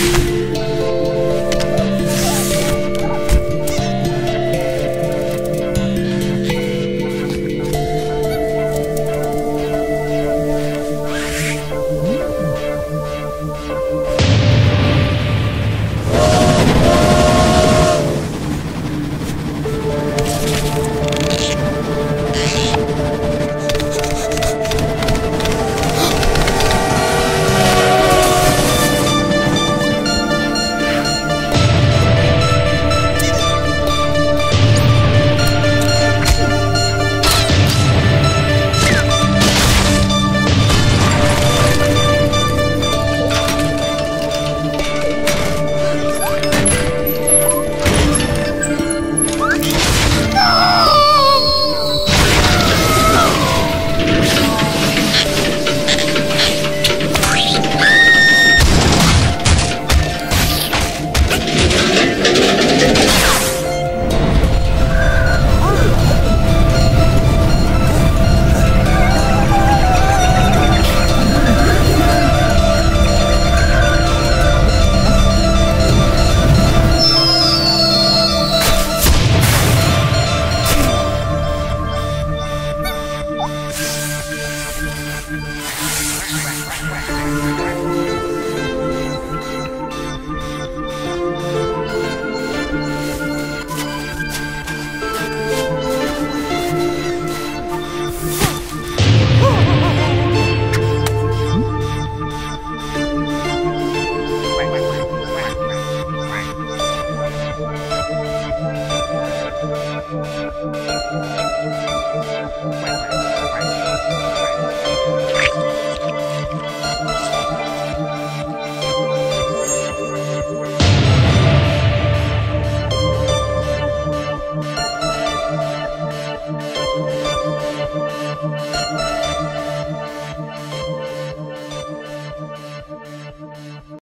you. Thank you.